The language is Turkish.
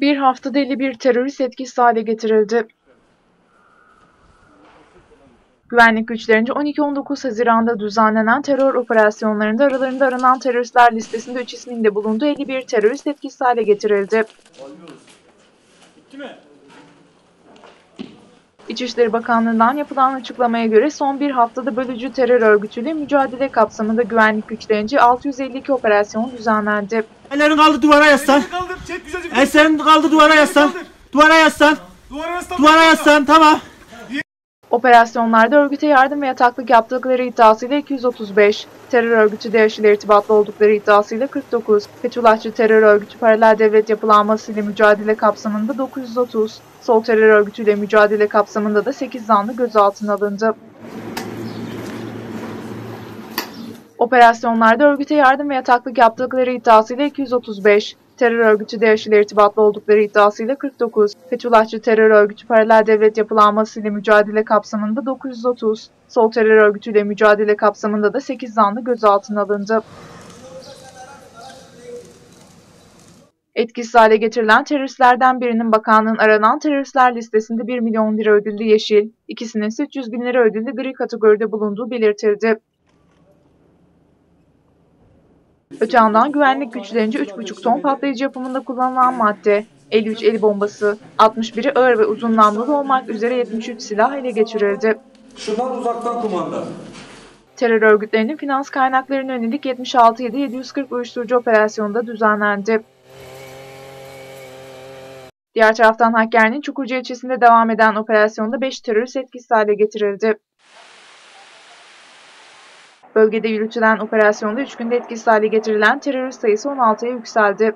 Bir haftada 51 terörist etkisiz hale getirildi. Güvenlik güçlerince 12-19 Haziran'da düzenlenen terör operasyonlarında aralarında aranan teröristler listesinde 3 ismin de bulunduğu 51 terörist etkisiz hale getirildi. İçişleri Bakanlığı'ndan yapılan açıklamaya göre son bir haftada bölücü terör örgütüyle mücadele kapsamında güvenlik güçlerince 652 operasyon düzenlendi. Ellerin kaldı duvara yaslan. Güzelce. Ellerin kaldı duvara yaslan. Duvara yaslan. Duvara yaslan. Duvara yaslan tamam. Operasyonlarda örgüte yardım ve yataklık yaptıkları iddiasıyla 235, terör örgütü DAEŞ ile irtibatlı oldukları iddiasıyla 49, Fethullahçı terör örgütü paralel devlet yapılanması ile mücadele kapsamında 930, sol terör örgütüyle mücadele kapsamında da 8 zanlı gözaltına alındı. Operasyonlarda örgüte yardım ve yataklık yaptıkları iddiasıyla 235, terör örgütü DAEŞ ile irtibatlı oldukları iddiasıyla 49, Fethullahçı terör örgütü paralel devlet yapılanması ile mücadele kapsamında 930, sol terör örgütüyle mücadele kapsamında da 8 zanlı gözaltına alındı. Etkisiz hale getirilen teröristlerden birinin bakanlığın aranan teröristler listesinde 1 milyon lira ödüllü yeşil, ikisinin ise 300 bin lira ödüllü gri kategoride bulunduğu belirtildi. Öte yandan güvenlik güçlerince 3,5 ton patlayıcı yapımında kullanılan madde, 53 el bombası, 61'i ağır ve uzun namlulu olmak üzere 73 silah ele geçirildi. Şundan uzaktan kumanda. Terör örgütlerinin finans kaynaklarına yönelik 76.740 uyuşturucu operasyonunda düzenlendi. Diğer taraftan Hakkari'nin Çukurca ilçesinde devam eden operasyonda 5 terörist etkisiz hale getirildi. Bölgede yürütülen operasyonda 3 günde etkisiz hale getirilen terörist sayısı 16'ya yükseldi.